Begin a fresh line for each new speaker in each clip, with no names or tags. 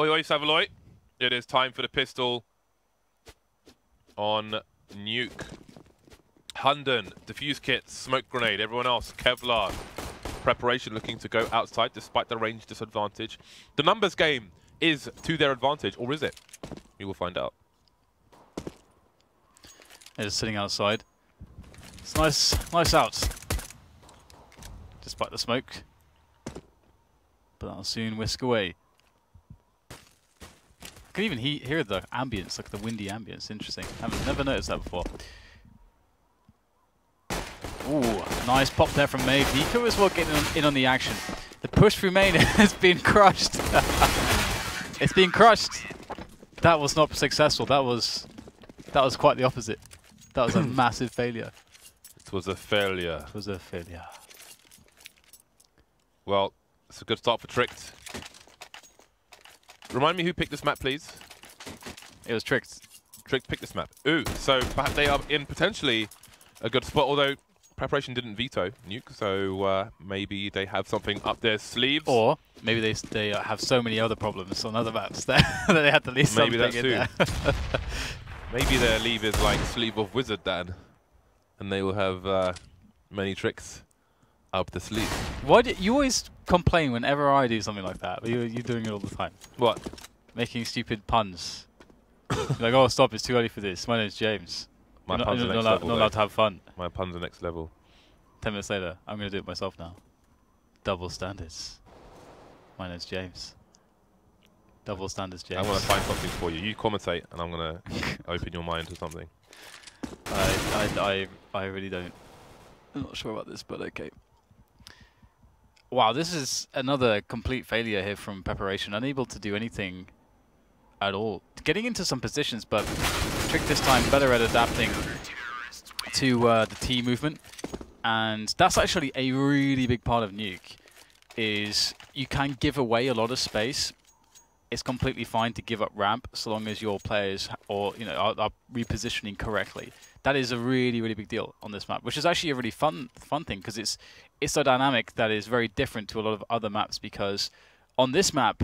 Oi, oi, Savaloy. It is time for the pistol on Nuke. Hunden, defuse kit, smoke grenade, everyone else, Kevlar. Preparation looking to go outside despite the range disadvantage. The numbers game is to their advantage, or is it? We will find out.
They're just sitting outside. It's nice, nice out. Despite the smoke. But that'll soon whisk away. Can even he hear the ambience, like the windy ambience. Interesting. I've never noticed that before. Ooh, nice pop there from Maeve. niko as well getting in on the action. The push through main has been crushed. it's been crushed. That was not successful. That was that was quite the opposite. That was a massive failure.
It was a failure.
It was a failure.
Well, it's a good start for Tricked. Remind me who picked this map, please.
It was Tricked.
Tricked picked this map. Ooh, so perhaps they are in potentially a good spot, although Preparation didn't veto Nuke, so uh, maybe they have something up their sleeves.
Or maybe they they have so many other problems on other maps that, that they had to leave
maybe
something in there.
maybe their leave is like sleeve of Wizard Dan, and they will have uh, many tricks up the sleeve.
Why do you always complain whenever I do something like that? You you're doing it all the time.
What?
Making stupid puns. like, oh, stop! It's too early for this. My name's James.
My
you're
puns
not,
are next
not,
level.
not allowed to have fun.
My puns are next level.
Ten minutes later, I'm going to do it myself now. Double standards. My name's James. Double standards, James.
I'm going to find something for you. You commentate, and I'm going to open your mind to something.
I, I, I, I really don't. I'm not sure about this, but okay. Wow, this is another complete failure here from Preparation. Unable to do anything at all. Getting into some positions, but Trick this time better at adapting to uh, the T movement. And that's actually a really big part of Nuke, is you can give away a lot of space. It's completely fine to give up ramp so long as your players or you know are, are repositioning correctly. That is a really really big deal on this map, which is actually a really fun fun thing because it's it's a dynamic that is very different to a lot of other maps because on this map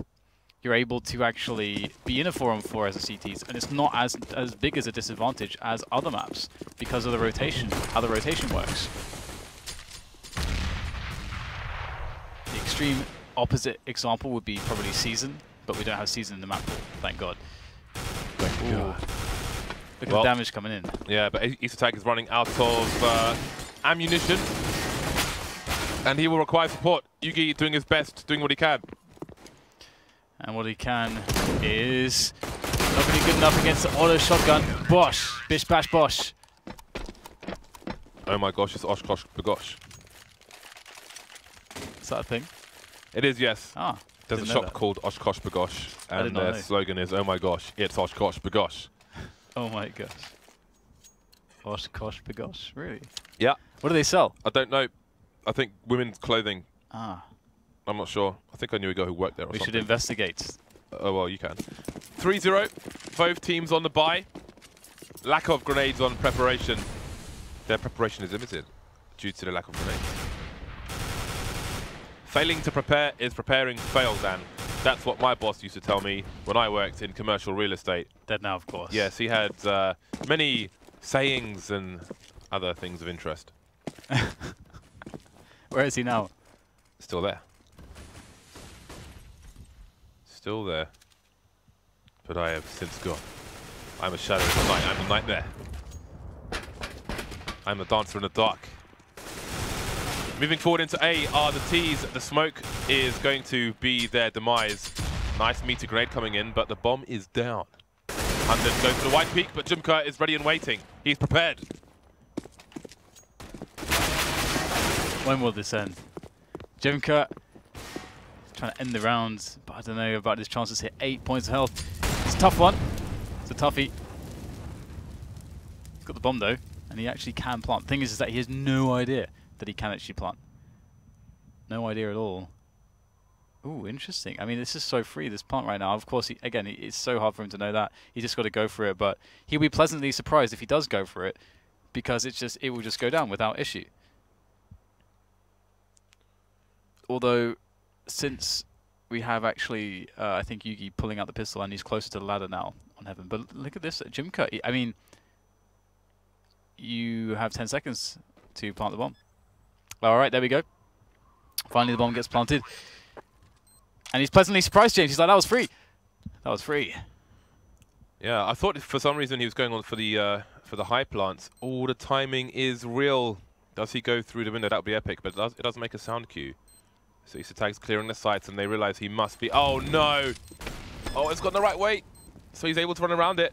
you're able to actually be in a 4 on 4 as a CTs, and it's not as as big as a disadvantage as other maps because of the rotation, how the rotation works. The extreme opposite example would be probably Season, but we don't have Season in the map, thank God.
Thank
Ooh.
God.
Look
Well-
at the damage coming in.
Yeah, but es3tag is running out of uh, ammunition. And he will require support. JUGi doing his best, doing what he can.
And what he can is not be good enough against the auto shotgun. Bosch, bish bash bosh.
Oh my gosh, it's OshKosh B'gosh.
Is that a thing?
It is, yes.
Ah,
There's a shop
that.
called OshKosh
B'gosh,
and their slogan is, oh my gosh, it's Oshkosh Bagosh.
Oh my gosh. Bosch, gosh, bagosh. Really?
Yeah.
What do they sell?
I don't know. I think women's clothing.
Ah,
I'm not sure. I think I knew a guy who worked there or
we should investigate.
Oh, well, you can. 3-0. Both teams on the buy. Lack of grenades on preparation. Their preparation is limited due to the lack of grenades. Failing to prepare is preparing to fail, Dan. That's what my boss used to tell me when I worked in commercial real estate.
Dead now, of course.
Yes, he had uh, many sayings and other things of interest.
Where is he now?
Still there. Still there. But I have since gone. I'm a shadow in the night. I'm a nightmare. I'm a dancer in the dark. Moving forward into A are the T's. The smoke is going to be their demise. Nice meter grenade coming in, but the bomb is down. And then to the white peak, but jmqa is ready and waiting. He's prepared.
When will this end? jmqa trying to end the rounds, but I don't know about his chances here. Eight points of health. It's a tough one. It's a toughie. He's got the bomb though, and he actually can plant. Thing is, is that he has no idea that he can actually plant. No idea at all. Ooh, interesting. I mean, this is so free, this plant right now. Of course, he, again, it's so hard for him to know that. He's just got to go for it, but he'll be pleasantly surprised if he does go for it, because it's just it will just go down without issue. Although, since we have actually, uh, I think JUGi pulling out the pistol and he's closer to the ladder now on Heaven. But look at this, uh, jmqa. I mean, you have 10 seconds to plant the bomb. All right, there we go. Finally, the bomb gets planted. And he's pleasantly surprised, James. He's like, that was free. That was free.
Yeah, I thought for some reason he was going on for the uh, for the high plants. Oh, the timing is real. Does he go through the window? That would be epic, but it, does, it doesn't make a sound cue. So es3tag's clearing the sights, and they realize he must be... Oh, no! Oh, it's gone the right way. So he's able to run around it.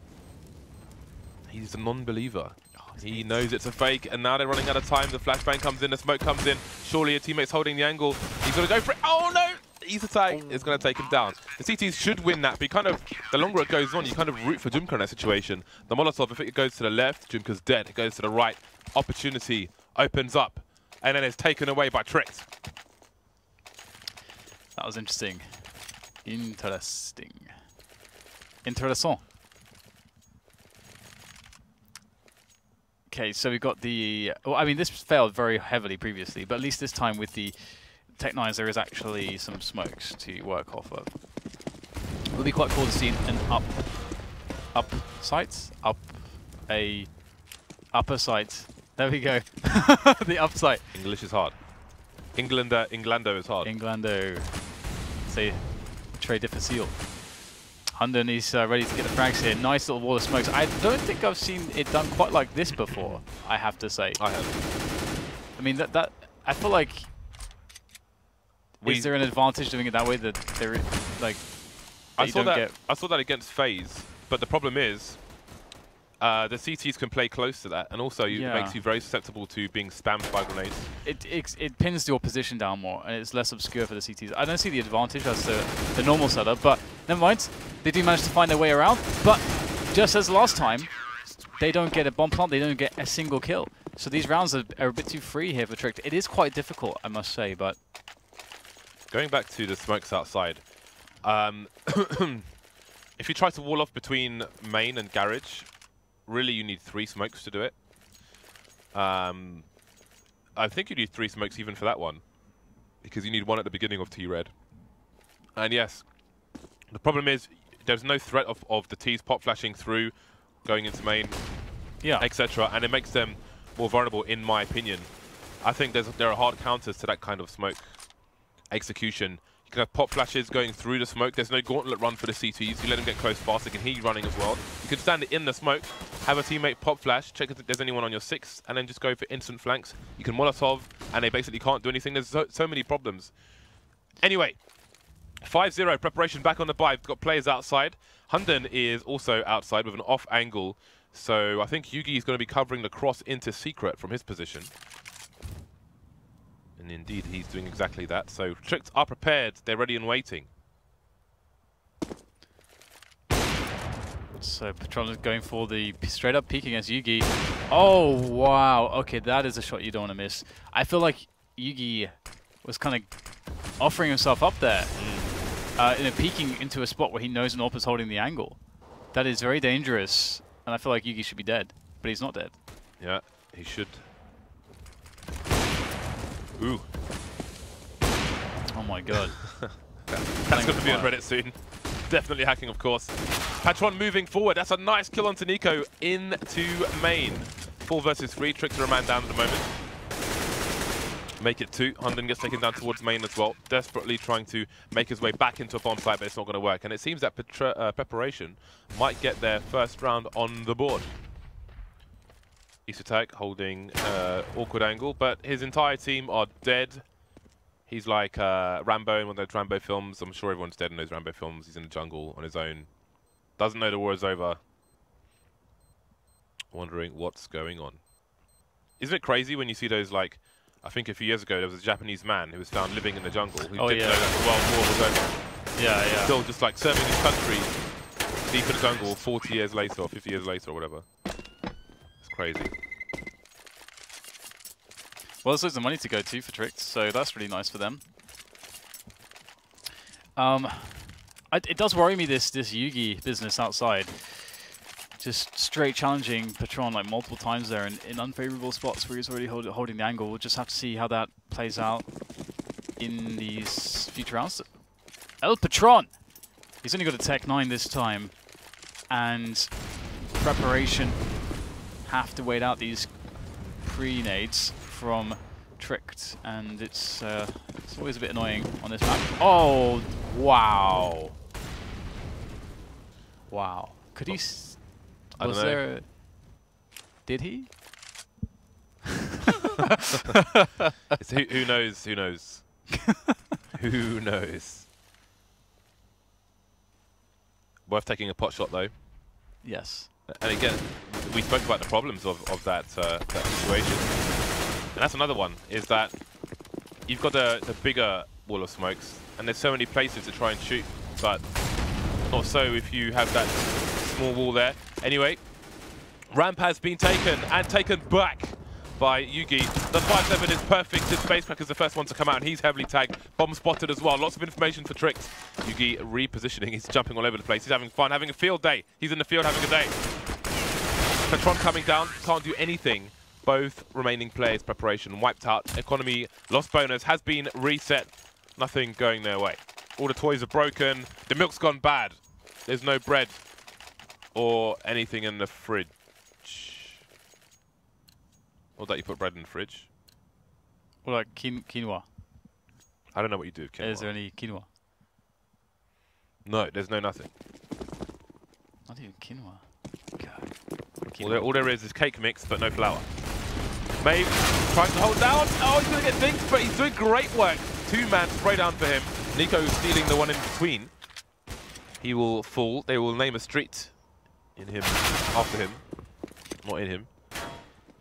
He's a non-believer. Oh, he knows it's a fake, and now they're running out of time. The flashbang comes in, the smoke comes in. Surely a teammate's holding the angle. He's going to go for it. Oh, no! Issa Tag oh. is going to take him down. The CTs should win that, but kind of, the longer it goes on, you kind of root for jmqa in that situation. The Molotov, if it goes to the left, jmqa's dead. It goes to the right. Opportunity opens up, and then it's taken away by Tricks.
That was interesting. Interesting. Interessant. Okay, so we've got the... Well, I mean, this failed very heavily previously, but at least this time with the Tec-9s there is actually some smokes to work off of. It would be quite cool to see an up... Up site? Up a... Upper sight. There we go. the upside.
English is hard. Englander, Englando is hard.
Englando. Say, très difficile. Hunden is uh, ready to get the frags here. Nice little wall of smokes. I don't think I've seen it done quite like this before, I have to say.
I have.
I mean, that, that I feel like... We is there an advantage doing it that way that there, like,
I saw that. I saw that against FaZe, but the problem is uh, the CTs can play close to that, and also you, yeah. it makes you very susceptible to being spammed by grenades.
It, it, it pins your position down more, and it's less obscure for the CTs. I don't see the advantage as the, the normal setup, but never mind. They do manage to find their way around, but just as last time, they don't get a bomb plant, they don't get a single kill. So these rounds are, are a bit too free here for Tricked. It is quite difficult, I must say, but...
Going back to the smokes outside, um, if you try to wall off between main and garage, really you need three smokes to do it. Um, I think you need three smokes even for that one, because you need one at the beginning of T-Red. And yes, the problem is there's no threat of, of the T's pop flashing through, going into main,
yeah,
etc. And it makes them more vulnerable, in my opinion. I think there's there are hard counters to that kind of smoke execution You can have pop flashes going through the smoke. There's no gauntlet run for the CTs. You let them get close fast. They can hear you running as well. You can stand it in the smoke, have a teammate pop flash, check if there's anyone on your six, and then just go for instant flanks. You can Molotov, and they basically can't do anything. There's so, so many problems. Anyway, 5-0, preparation back on the buy. Got players outside. Hunden is also outside with an off angle. So I think JUGi is going to be covering the cross into Secret from his position. And indeed, he's doing exactly that. So Tricks are prepared. They're ready and waiting.
So Patron is going for the straight up peek against JUGi. Oh, wow. Okay, that is a shot you don't want to miss. I feel like JUGi was kind of offering himself up there. Uh, in a peeking into a spot where he knows an AWP is holding the angle. That is very dangerous. And I feel like JUGi should be dead. But he's not dead.
Yeah, he should Ooh.
Oh my god.
That's going to be on Reddit soon. Definitely hacking, of course. Patron moving forward. That's a nice kill onto niko into main. Four versus three. Tricks are a man down at the moment. Make it two. Hunden gets taken down towards main as well. Desperately trying to make his way back into a bomb site, but it's not going to work. And it seems that uh, Preparation might get their first round on the board. es3tag holding uh, awkward angle, but his entire team are dead. He's like uh, Rambo in one of those Rambo films. I'm sure everyone's dead in those Rambo films. He's in the jungle on his own. Doesn't know the war is over. Wondering what's going on. Isn't it crazy when you see those like, I think a few years ago there was a Japanese man who was found living in the jungle who
oh,
didn't
yeah.
know that the World War was over.
Yeah, yeah.
Still just like serving his country deep in the jungle 40 years later or 50 years later or whatever It's crazy.
Well, there's loads of money to go to for Tricks, so that's really nice for them. Um, I, it does worry me this this JUGi business outside. Just straight challenging Patron like multiple times there in, in unfavorable spots where he's already hold, holding the angle. We'll just have to see how that plays out in these future rounds. El Patron. He's only got a Tec-9 this time. And preparation have to wait out these pre-nades from Tricked. And it's, uh, it's always a bit annoying on this map. Oh, wow. Wow. Could he...
I
was there... A, did he?
It's who, who knows? Who knows? who knows? Worth taking a pot shot though.
Yes.
And again, we spoke about the problems of, of that, uh, that situation. And that's another one, is that you've got the, the bigger wall of smokes, and there's so many places to try and shoot, but not so if you have that small wall there. Anyway, ramp has been taken, and taken back by JUGi. The 5-7 is perfect, since facecrack's the first one to come out, and he's heavily tagged. Bomb spotted as well. Lots of information for Tricks. JUGi repositioning, he's jumping all over the place. He's having fun, having a field day. He's in the field having a day. Patron coming down, can't do anything. Both remaining players' preparation wiped out. Economy lost bonus has been reset. Nothing going their way. All the toys are broken. The milk's gone bad. There's no bread or anything in the fridge. Or that you put bread in the fridge.
Or like quin- quinoa.
I don't know what you do. Ken.
Is there any quinoa?
No, there's no nothing.
Not even quinoa. God.
All there, all there is is cake mix, but no flour. Maeve trying to hold down. Oh, he's going to get dinked, but he's doing great work. Two-man spray down for him. niko stealing the one in between. He will fall. They will name a street in him, after him, not in him.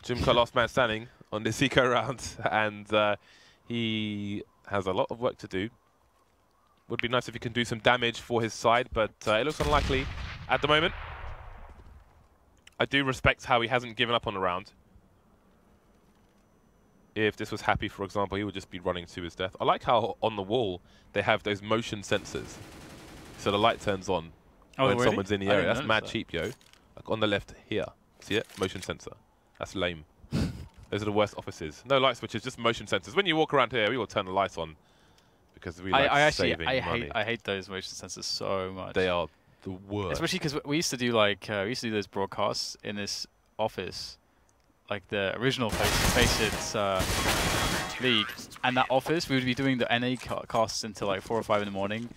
jmqa last man standing on this eco round, and uh, he has a lot of work to do. Would be nice if he can do some damage for his side, but uh, it looks unlikely at the moment. I do respect how he hasn't given up on the round. If this was Happy, for example, he would just be running to his death. I like how on the wall they have those motion sensors. So the light turns on
Oh,
when
really?
someone's in the
I
area. That's mad
that.
cheap, yo. Like on the left here. See it? Motion sensor. That's lame. Those are the worst offices. No light switches, just motion sensors. When you walk around here, we will turn the lights on because we
I,
like
I actually
saving
I
money.
hate I hate those motion sensors so much.
they are the worst.
Especially because we used to do like uh, we used to do those broadcasts in this office, like the original Face FACEIT uh, league, and that office we would be doing the NA ca- casts until like four or five in the morning,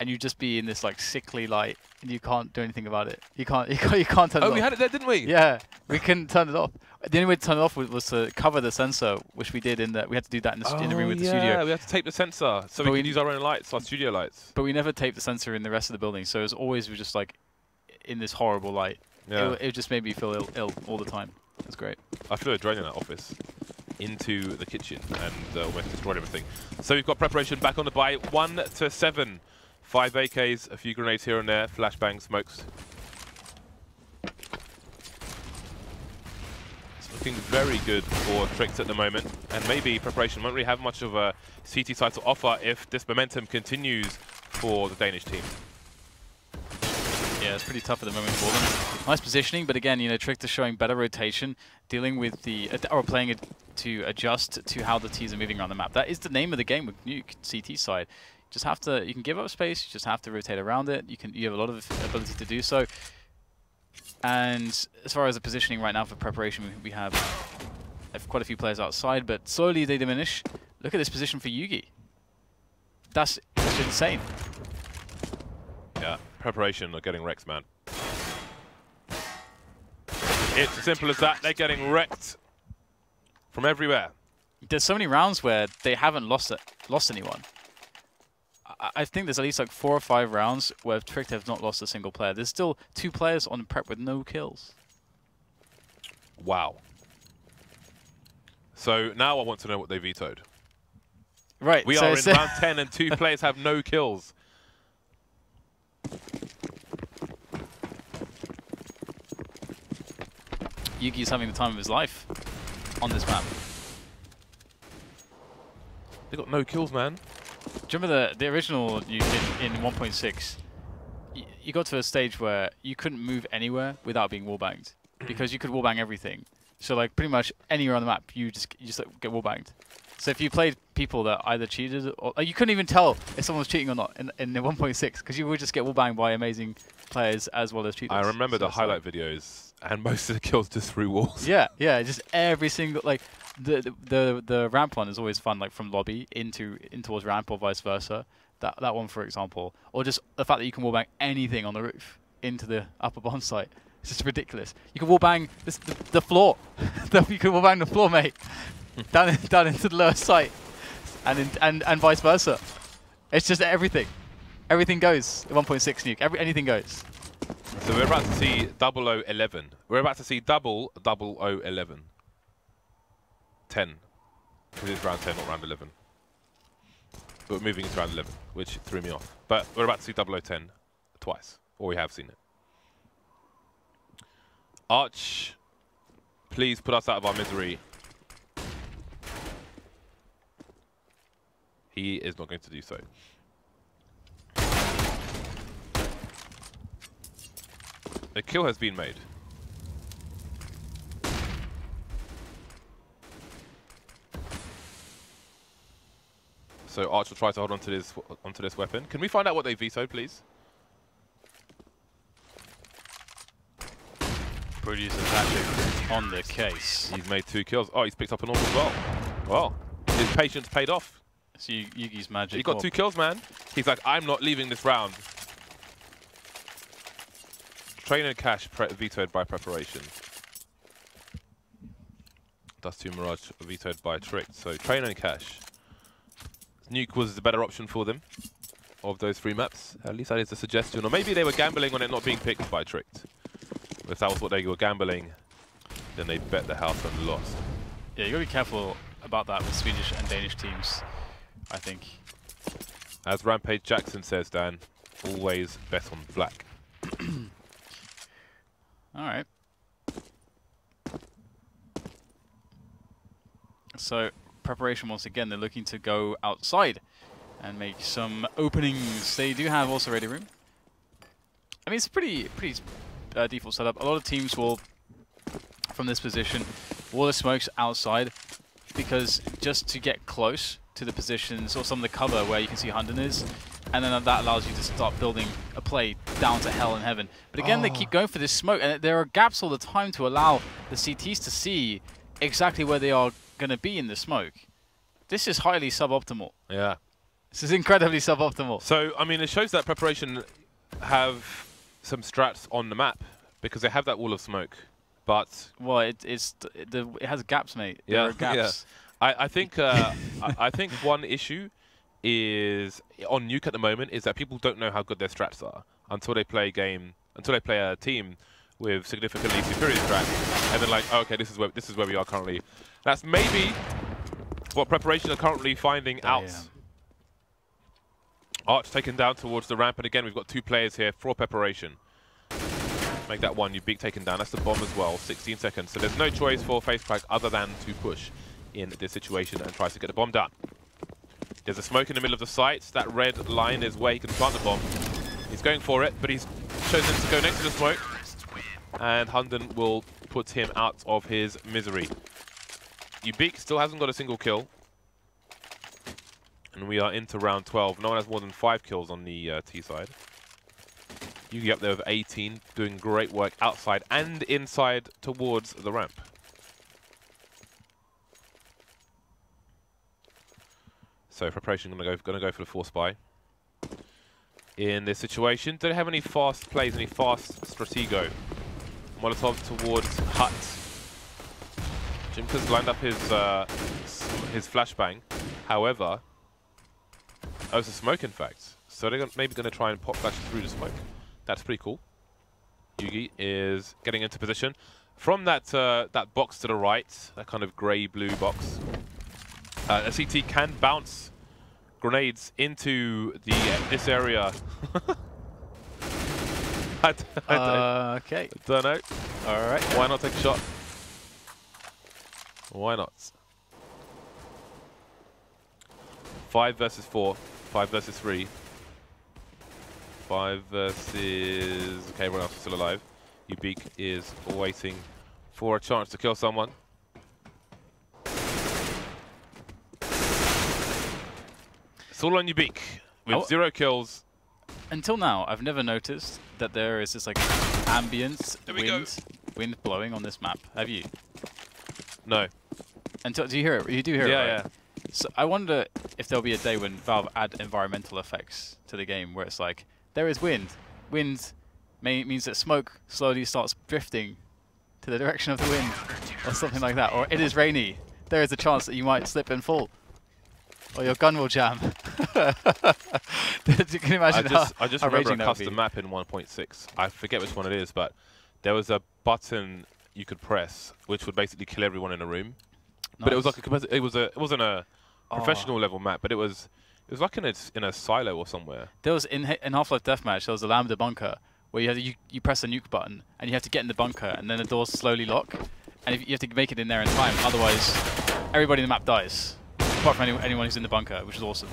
and you'd just be in this like sickly light, and you can't do anything about it. You can't you can't, you can't turn it
oh,
off.
we had it there, didn't we?
Yeah, we couldn't turn it off. The only way to turn it off was, was to cover the sensor, which we did in the we had to do that in the, st- in the room
Oh,
with the studio.
yeah, we had to tape the sensor so
But
we
we-
can use our own lights, our studio lights.
But we never taped the sensor in the rest of the building, so it was always just like in this horrible light.
Yeah.
It, it just made me feel Ill, Ill all the time. It was great.
I flew a drone in that office into the kitchen and uh, almost destroyed everything. So we've got preparation back on the buy. One to seven. Five AKs, a few grenades here and there, flashbang, smokes. It's looking very good for Tricks at the moment. And maybe preparation won't really have much of a CT side to offer if this momentum continues for the Danish team.
Yeah, it's pretty tough at the moment for them. Nice positioning, but again, you know, Trick is showing better rotation, dealing with the uh, or playing it to adjust to how the T's are moving around the map. That is the name of the game with Nuke CT side. Just have to, you can give up space, you just have to rotate around it. You can, you have a lot of ability to do so. And as far as the positioning right now for preparation, we, have, have quite a few players outside, but slowly they diminish. Look at this position for JUGi. That's, that's insane.
Yeah, preparation are getting wrecked, man. It's as simple as that. They're getting wrecked from everywhere.
there's so many rounds where they haven't lost it, lost anyone. I, think there's at least like four or five rounds where Tricked have not lost a single player. There's still two players on prep with no kills.
Wow. So now I want to know what they vetoed.
Right.
We
so
are in
so-
round 10 and two players have no kills.
JUGi's having the time of his life on this map.
They got no kills, man.
Do you remember the, the original in, in 1.6? You got to a stage where you couldn't move anywhere without being wallbanged because you could wallbang everything. So like pretty much anywhere on the map, you just you just like, get wallbanged. So if you played people that either cheated or uh, you couldn't even tell if someone was cheating or not in, in the 1.6 because you would just get wallbanged by amazing players as well as cheaters.
I remember
So
the
it's like-
highlight videos, and most of the kills just through walls.
Yeah, yeah, just every single like the the the, ramp one is always fun, like from lobby into in towards ramp or vice versa. That that one, for example, or just the fact that you can wallbang anything on the roof into the upper bomb site. It's just ridiculous. You can wallbang this, the, the floor. you can wallbang the floor, mate, down in, down into the lower site, and in, and and vice versa. It's just everything. Everything goes. 1.6 nuke. Every anything goes.
So we're about to see 0011. We're about to see double double oh O eleven. Ten. Because it's round ten, not round eleven. But we're moving into round eleven, which threw me off. But we're about to see double O ten twice. Or we have seen it. Arch, please put us out of our misery. He is not going to do so. A kill has been made. So Arch will try to hold on to this onto this weapon. Can we find out what they vetoed, please?
Producer Patrick on the case.
He's made two kills. Oh, he's picked up an orb as well. Well, his patience paid off.
So JUGi's magic.
He got
orb.
two kills, man. He's like, I'm not leaving this round. Trainer Cache pre vetoed by preparation. Dust 2 Mirage vetoed by Trick. So Trainer and Cache. Nuke was the better option for them of those three maps. At least that is a suggestion. Or maybe they were gambling on it not being picked by Tricked. If that was what they were gambling, then they bet the house and lost.
Yeah, you gotta be careful about that with Swedish and Danish teams. I think.
As Rampage Jackson says, Dan, always bet on black.
All right. So preparation once again. They're looking to go outside and make some openings. They do have also ready room. I mean, it's a pretty pretty uh, default setup. A lot of teams will, from this position, wall the smokes outside because just to get close to the positions or some of the cover where you can see Hunden is, and then that allows you to start building a play down to hell and heaven. But again, they keep going for this smoke, and there are gaps all the time to allow the CTs to see exactly where they are going to be in the smoke. This is highly suboptimal.
Yeah.
This is incredibly suboptimal.
So, I mean, it shows that preparation have some strats on the map because they have that wall of smoke. But
Well, it, it's it, the, it has gaps, mate. There
Yeah,
are gaps.
I, I think uh, I, I think one issue is on Nuke at the moment is that people don't know how good their strats are until they play a game until they play a team with significantly superior strats, and then like, oh, okay, this is where this is where we are currently. That's maybe what preparation are currently finding oh, out.
Damn.
Arch taken down towards the ramp, and again, we've got two players here for preparation. Make that one, you big taken down. That's the bomb as well, 16 seconds. So there's no choice for Facecrack other than to push in this situation and try to get the bomb down. There's a smoke in the middle of the site. That red line is where he can plant the bomb. He's going for it, but he's chosen to go next to the smoke. And Hunden will put him out of his misery. ub1que still hasn't got a single kill. And we are into round 12. No one has more than five kills on the uh, T side. JUGi up there with 18, doing great work outside and inside towards the ramp. So preparation gonna go gonna go for the force buy. In this situation, do they have any fast plays, any fast stratego? Molotov towards Hut. jmqa's lined up his uh, his flashbang. However, oh, it's a smoke in fact. So they're maybe going to try and pop flash through the smoke. That's pretty cool. JUGi is getting into position. From that uh, that box to the right, that kind of grey-blue box, uh, a CT can bounce grenades into the this area. I, d- I don't-
Uh, okay.
don't know.
All right.
Why not take a shot? Why not? Five versus four. Five versus three. Five versus... Okay, everyone else is still alive. ub1que is waiting for a chance to kill someone. It's all on beak. With
Oh.
zero kills.
Until now, I've never noticed that there is this like
go.
wind, wind blowing on this map. Have you?
No.
And do you hear it? You do hear
Yeah,
it, right?
yeah.
So I wonder if there'll be a day when Valve add environmental effects to the game, where it's like there is wind. Wind may, means that smoke slowly starts drifting to the direction of the wind, or something like that. Or it is rainy. There is a chance that you might slip and fall, or your gun will jam. you can
I
imagine
just,
how,
I just
how
remember a
raging that would
custom map in 1.6. I forget which one it is, but there was a button you could press which would basically kill everyone in a room. But it was like a it was a it wasn't a
Oh.
professional level map, but it was it was like in a in a silo or somewhere.
There was in in Half-Life Deathmatch there was a Lambda bunker where you have to, you, you press a nuke button and you have to get in the bunker and then the doors slowly lock and if you have to make it in there in time otherwise everybody in the map dies apart from any, anyone who's in the bunker which is awesome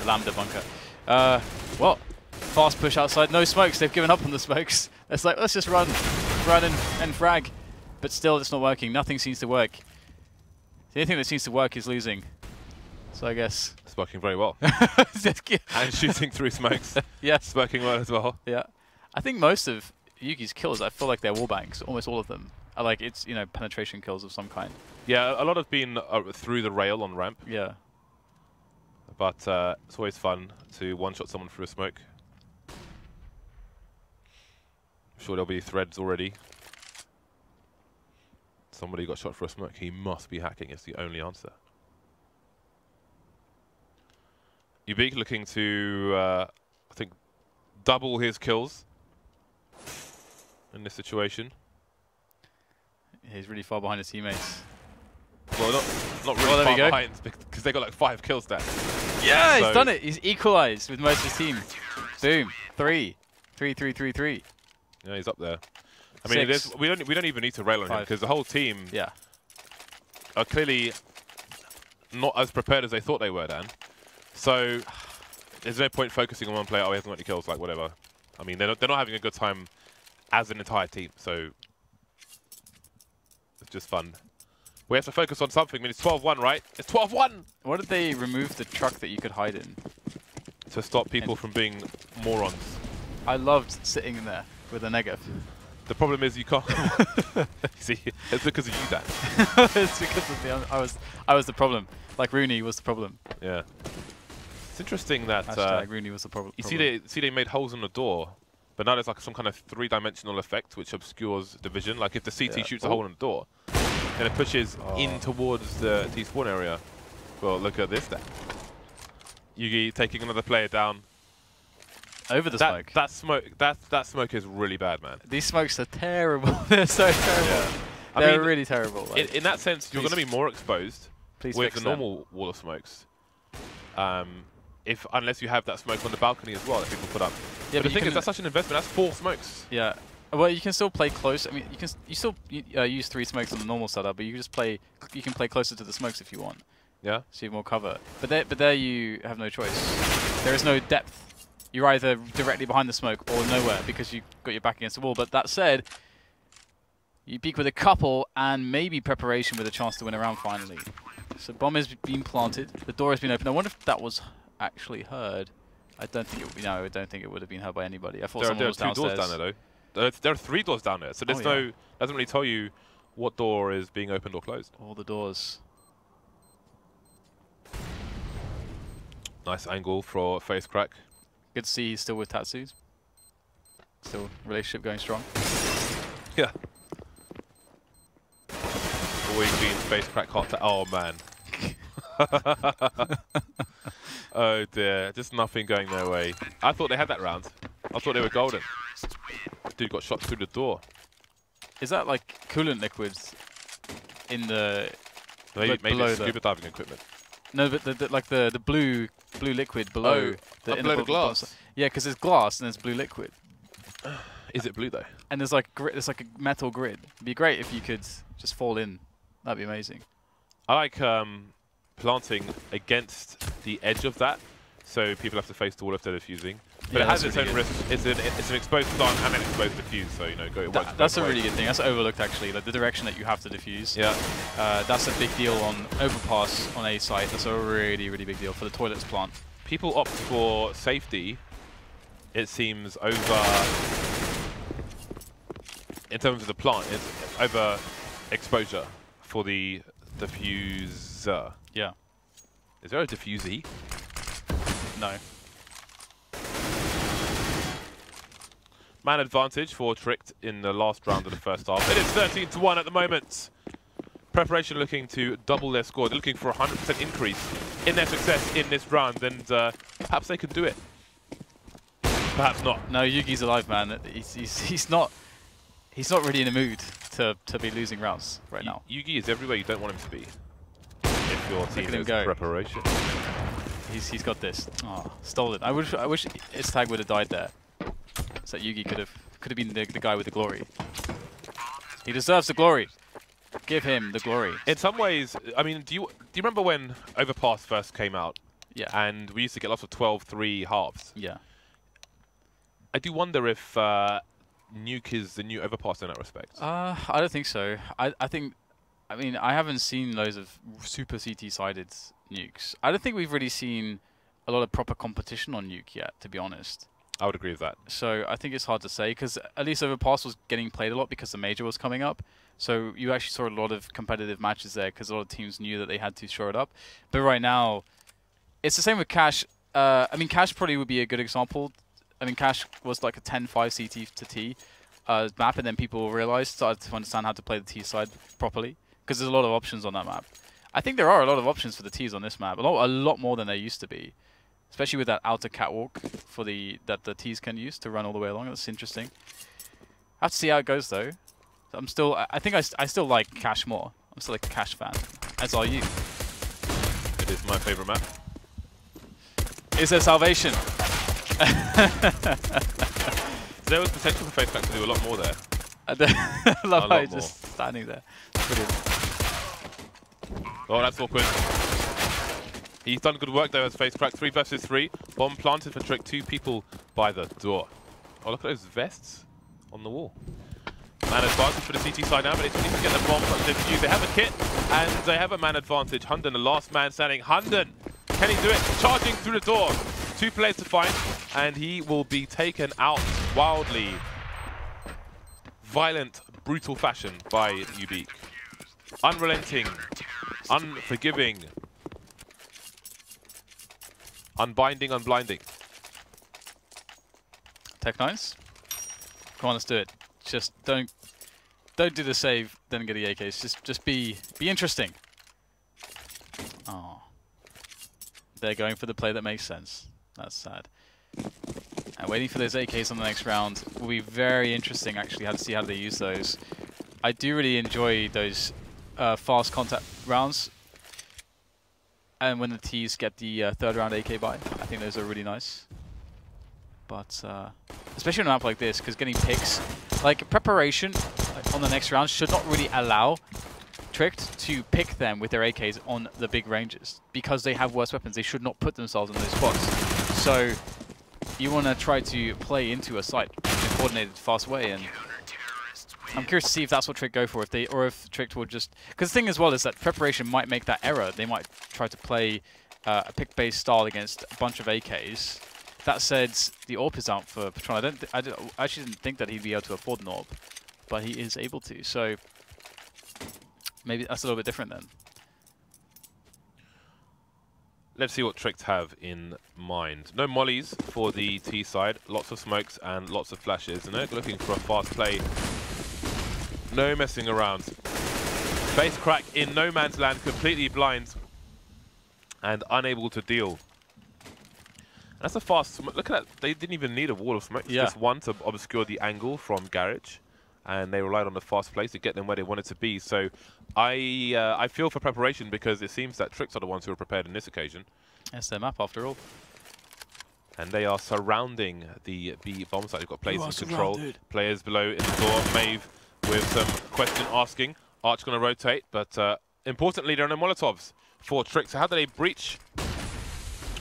the Lambda bunker. Uh, well, fast push outside, no smokes. They've given up on the smokes. It's like let's just run, run and, and frag, but still it's not working. Nothing seems to work. The only thing that seems to work is losing. So I guess.
It's working very well. and shooting through smokes.
Yes.
It's working well as well.
Yeah, I think most of JUGi's kills, I feel like they're wallbangs. Almost all of them like it's you know penetration kills of some kind.
Yeah, a lot have been uh, through the rail on ramp,
Yeah,
but uh, it's always fun to one-shot someone through a smoke. I'm sure there'll be threads already. Somebody got shot through a smoke. He must be hacking. It's the only answer. ub1que looking to, uh, I think, double his kills in this situation.
He's really far behind his teammates.
Well, not not really
we
far behind because they got like five kills there.
Yeah,
So-
he's done it. He's equalized with most of his team. Boom, three, three, three, three, three.
Yeah, he's up there. I mean, we don't we don't even need to rail on him because the whole team
Yeah,
are clearly not as prepared as they thought they were, Dan. So there's no point focusing on one player. Oh, he hasn't got any kills. Like whatever. I mean, they're not, they're not having a good time as an entire team. So just fun. We have to focus on something. I mean, it's 12-1, right? It's 12-1
what did they remove the truck that you could hide in?
to stop people
And-
from being morons.
I loved sitting in there with a negative.
The problem is you can't. See, it's because of you, Dan.
it's because of the I was I was the problem. Like Rooney was the problem.
Yeah. It's interesting that uh,
Rooney was the prob- problem.
you see they see they made holes in the door, but now there's like some kind of three-dimensional effect which obscures the vision. Like if the CT
Yeah.
shoots a hole in the door, then it pushes in
Oh.
towards the T spawn area. Well, look at this then. JUGi taking another player down.
over the
that
smoke.
that smoke that that smoke is really bad, man.
These smokes are terrible. They're so terrible.
I
They're
mean,
really terrible.
in,
Like,
in that sense, you're going to be more exposed
please
with the
them.
normal wall of smokes. Um, if unless you have that smoke on the balcony as well that people put up.
Yeah,
but the thing is, that's such an investment. That's four smokes.
Yeah. Well, you can still play close. I mean, you can you still uh, use three smokes on the normal setup, but you can just play. You can play closer to the smokes if you want,
Yeah.
so you have more cover. But there, but there you have no choice. There is no depth. You're either directly behind the smoke or nowhere because you've got your back against the wall. But that said, you peek with a couple and maybe preparation with a chance to win a round finally. So bomb has been planted. The door has been opened. I wonder if that was actually heard. I don't think it. would- No, I don't think it would have been heard by anybody. I thought
There, are-
someone
there are two doors down there though. There, there are three doors down there, so there's
Oh, yeah.
no doesn't really tell you what door is being opened or closed.
All the doors.
Nice angle for face crack.
Good to see he's still with Tatsus. Still relationship going strong.
Yeah. Always been face crack hot. oh man. oh dear, just nothing going their way. I thought they had that round. I thought they were golden. Dude got shot through the door.
Is that like coolant liquids in the
Maybe,
But
maybe
below
it's
the-
scuba diving equipment.
no, but the, the, like the the blue blue liquid below
Oh,
the
below the glass.
Yeah, because there's glass and there's blue liquid,
Is it blue though?
and there's like there's like a metal grid. It'd be great if you could just fall in. That'd be amazing.
I like um, planting against the edge of that, so people have to face the wall if they're defusing. But
Yeah,
it has its
really
own
good.
risk. It's an, it's an exposed plant and an exposed defuse, so you know, go. It
Tha-
works
that's a really good thing. That's overlooked actually. Like the direction that you have to defuse.
Yeah,
Uh, that's a big deal on overpass on a site. That's a really really big deal for the toilets plant.
people opt for safety, it seems, over in terms of the plant, it's over exposure for the diffuser.
Yeah.
Is there a diffusee?
No.
Man advantage for Tricked in the last round of the first half. It is 13 to 1 at the moment. Preparation looking to double their score. They're looking for a 100% increase in their success in this round, and uh, perhaps they can do it. Perhaps not.
No, JUGi's alive, man. He's, he's, he's not he's not really in a mood to, to be losing rounds right now.
JUGi is everywhere you don't want him to be. Your
at
team
go.
preparation.
He's he's got this. Oh, stolen. I wish I wish his tag would have died there. So JUGi could have could have been the, the guy with the glory. He deserves the glory. Give him the glory.
In some ways, I mean, do you do you remember when Overpass first came out
Yeah.
and we used to get lots of 12-3 halves?
yeah.
I do wonder if uh, Nuke is the new Overpass in that respect.
Uh, I don't think so. I I think, I mean, I haven't seen loads of super CT-sided nukes. I don't think we've really seen a lot of proper competition on nuke yet, to be honest.
I would agree with that.
So I think it's hard to say because at least Overpass was getting played a lot because the major was coming up. So you actually saw a lot of competitive matches there because a lot of teams knew that they had to shore it up. But right now, it's the same with Cache. Uh, I mean, Cache probably would be a good example. I mean, Cache was like a 10-5 CT to T uh, map, and then people realized, started to understand how to play the T side properly because there's a lot of options on that map. I think there are a lot of options for the Ts on this map, a lot, a lot more than there used to be especially with that outer catwalk for the that the T's can use to run all the way along. That's interesting. I have to see how it goes though. I'm still. I think I, I still like Cache more. I'm still a Cache fan, as are you.
It is my favorite map.
Is there salvation?
There was potential for facecrack to do a lot more there.
I love
A
how he's just standing there. Brilliant.
Oh, that's awkward. He's done good work though as face crack. Three versus three. Bomb planted for Trick. Two people by the door. Oh, look at those vests on the wall. Man advantage for the CT side now, but they need to get the bomb defused. They have a kit, and they have a man advantage. Hunden, the last man standing. Hunden, can he do it? Charging through the door. Two players to find, and he will be taken out wildly. Violent, brutal fashion by ub1que. Unrelenting, unforgiving, unbinding, unblinding.
Tech Nines. Come on, let's do it. Just don't don't do the save, then get the AKs. Just just be be interesting. Oh. They're going for the play that makes sense. That's sad. And waiting for those AKs on the next round will be very interesting actually how to see how they use those. I do really enjoy those uh, fast contact rounds. And when the T's get the uh, third round AK by, I think those are really nice. But uh, especially on a map like this, because getting picks, like preparation like, on the next round should not really allow Tricked to pick them with their AKs on the big ranges because they have worse weapons. They should not put themselves in those spots. So you want to try to play into a site in a coordinated, fast way, and I'm curious to see if that's what Trick go for, if they or if Trick will just because the thing as well is that preparation might make that error. They might try to play uh, a pick-based style against a bunch of AKs. That said, the AWP is out for Patron. I don't. I, I actually didn't think that he'd be able to afford an AWP, but he is able to. So maybe that's a little bit different then.
Let's see what Tricked have in mind. No mollies for the T side. Lots of smokes and lots of flashes. And they're looking for a fast play. No messing around. Face crack in no man's land, completely blind. And unable to deal. That's a fast smoke. Look at that. They didn't even need a wall of smoke.
Yeah.
Just one to obscure the angle from Garage. And they relied on the fast plays to get them where they wanted to be. So I uh, I feel for preparation because it seems that Tricks are the ones who are prepared in this occasion.
It's their map after all.
And they are surrounding the B bomb site. They've got players in control.
surrounded.
Players below in the door. Maeve with some question asking. Arch going to rotate, but uh, importantly, there are no Molotovs for Tricks. So how do they breach?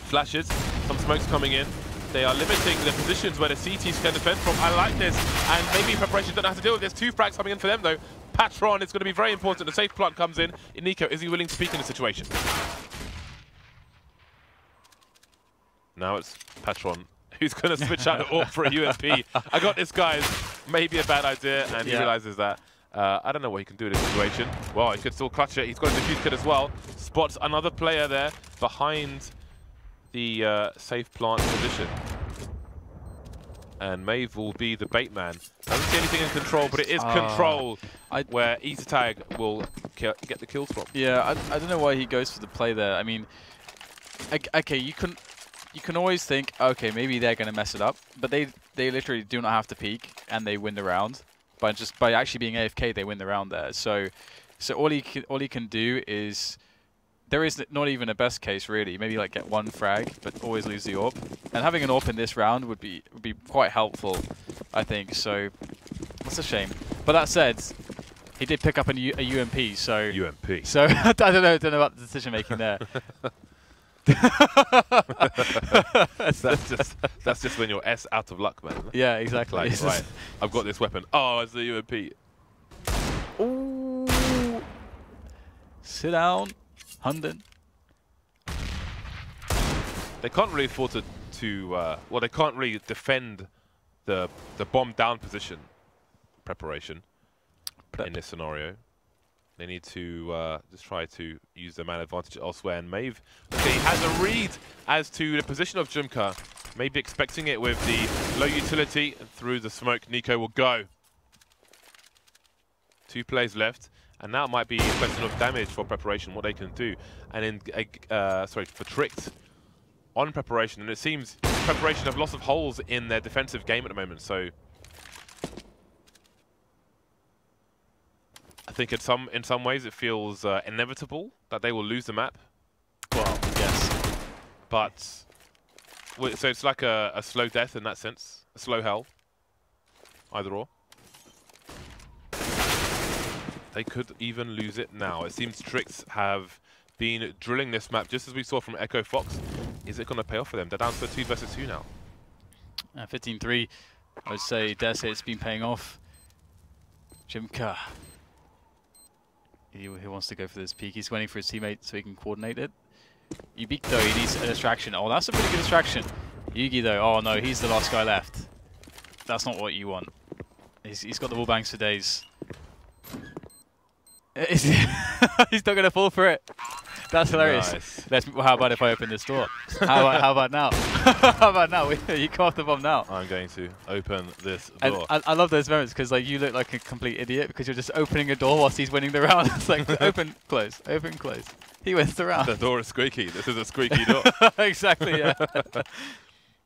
Flashes, some smokes coming in. They are limiting the positions where the CTs can defend from. I like this. And maybe preparation don't have to deal with this. Two frags coming in for them, though. Patron is going to be very important. The safe plant comes in. niko, is he willing to speak in the situation? Now it's Patron who's going to switch out AWP for a UMP. I got this, guys. Maybe a bad idea, and he
Yeah.
realizes that. Uh, I don't know what he can do in this situation. Well, he could still clutch it. He's got a defuse kit as well. Spots another player there behind the uh, safe plant position. And maeVe will be the bait man. Doesn't see anything in control, but it is
Ah,
control
I-
where es3tag will get the kills from.
Yeah, I, I don't know why he goes for the play there. I mean, ok- okay, you can you can always think, okay, maybe they're going to mess it up, but they they literally do not have to peek and they win the round by just by actually being AFK. They win the round there. So so all he can, all he can do is there is not even a best case really. Maybe like get one frag, but always lose the AWP. And having an AWP in this round would be would be quite helpful, I think. So that's a shame. But that said, he did pick up a, U- a UMP, so
UMP.
so I don't know, don't know about the decision making there.
that's just that's just when you're S out of luck, man.
yeah, exactly.
Like, right, I've got this weapon. Oh, it's the UMP.
Ooh. Sit down, Hunden.
They can't really afford to, to uh, well, they can't really defend the the bomb down position preparation
Prep.
in this scenario. They need to uh, just try to use their man advantage elsewhere. And maeVe, okay, has a read as to the position of jmqa. Maybe expecting it with the low utility and through the smoke. niko will go. Two plays left, and that might be a question of damage for preparation, what they can do. And in, uh, sorry, for tricked on preparation, and it seems preparation have lots of holes in their defensive game at the moment. So I think in some in some ways it feels uh, inevitable that they will lose the map,
Well, yes.
but so it's like a, a slow death in that sense, a slow hell, either or. They could even lose it now. It seems Tricks have been drilling this map just as we saw from Echo Fox. Is it going to pay off for them? They're down to two versus two now.
Uh, 15-3. I would say dare say it's been paying off. jmqa. He, he wants to go for this peak. He's waiting for his teammate so he can coordinate it. ub1que though, he needs a distraction. Oh, that's a pretty good distraction. JUGi though, oh no, he's the last guy left. That's not what you want. He's, he's got the wall bangs for days. He's not going to fall for it. That's hilarious.
Nice.
Let's, how about if I open this door? How about, how about now? how about now? you off the bomb now.
I'm going to open this
And
door.
I, I love those moments because like you look like a complete idiot because you're just opening a door whilst he's winning the round. it's like open, close, open, close. He wins the round.
the door is squeaky. This is a squeaky door.
exactly. Yeah.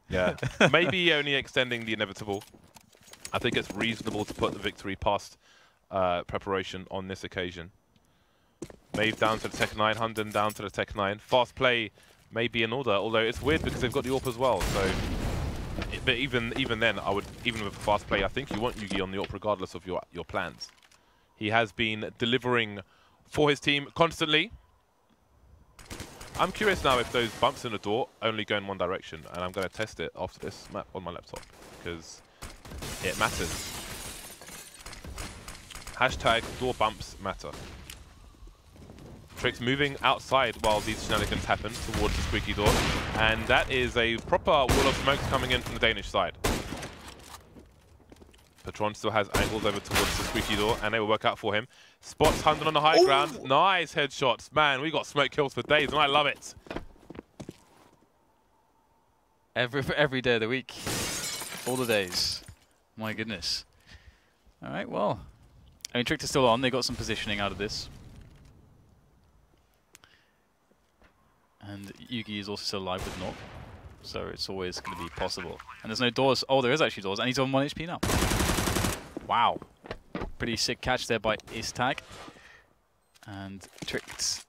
Yeah. Maybe only extending the inevitable. I think it's reasonable to put the victory past uh, preparation on this occasion. maeVe down to the Tec-9, Hunden down to the Tec-9. Fast play may be in order, although it's weird because they've got the AWP as well. So, but even even then, I would even with fast play, I think you want JUGi on the AWP regardless of your your plans. He has been delivering for his team constantly. I'm curious now if those bumps in the door only go in one direction, and I'm going to test it after this map on my laptop, because it matters. Hashtag door bumps matter. Tricks moving outside while these shenanigans happen towards the squeaky door, and that is a proper wall of smokes coming in from the Danish side. Patron still has angles over towards the squeaky door, and they will work out for him. Spots Hunden on the high ground. Nice headshots. Man, we got smoke kills for days, and I love it.
every every day of the week, all the days. My goodness. All right. Well, I mean, Tricked is still on. They got some positioning out of this. And JUGi is also still alive with Knock, so it's always going to be possible. And there's no doors. Oh, there is actually doors, and he's on 1 HP now. Wow. Pretty sick catch there by es3tag. And Tricked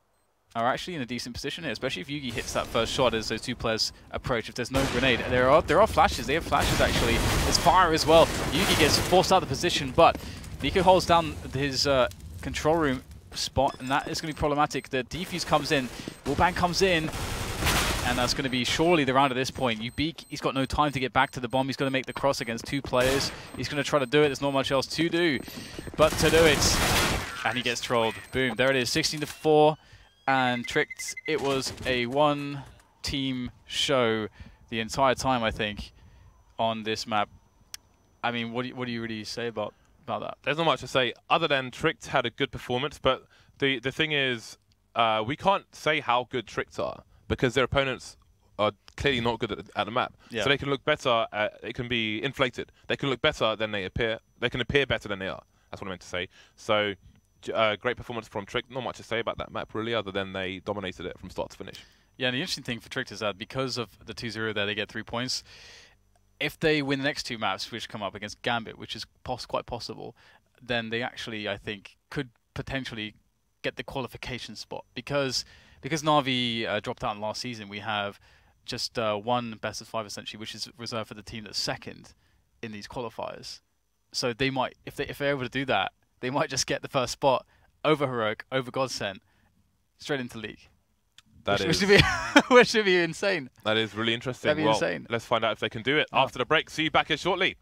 are actually in a decent position here, especially if JUGi hits that first shot as those two players approach. If there's no grenade, there are there are flashes. They have flashes actually. There's fire as well. JUGi gets forced out of the position, but niko holds down his uh, control room spot, and that is going to be problematic. The defuse comes in, Wallbang comes in, and that's going to be surely the round at this point. ub1que, he's got no time to get back to the bomb. He's going to make the cross against two players. He's going to try to do it. There's not much else to do, but to do it, and he gets trolled. Boom, there it is, 16 to 4 and tricked. It was a one-team show the entire time. I think on this map. I mean, what do you, what do you really say about about that?
There's not much to say other than Tricked had a good performance, but the the thing is, uh, we can't say how good Tricked are because their opponents are clearly not good at, at the map.
Yeah.
So they can look better. At, it can be inflated. They can look better than they appear. They can appear better than they are. That's what I meant to say. So. Uh, great performance from Trick. Not much to say about that map really, other than they dominated it from start to finish.
Yeah, and the interesting thing for Tricked is that because of the 2-0 there, they get three points. If they win the next two maps, which come up against Gambit, which is quite possible, then they actually, I think, could potentially get the qualification spot because because Navi uh, dropped out last season. We have just uh, one best of five essentially, which is reserved for the team that's second in these qualifiers. So they might, if they if they're able to do that, they might just get the first spot over Heroic, over Godsent, straight into league.
That
which,
is
which would be which would be insane.
that is really interesting.
That'd be
well,
insane.
let's find out if they can do it
Yeah.
after the break. See you back here shortly.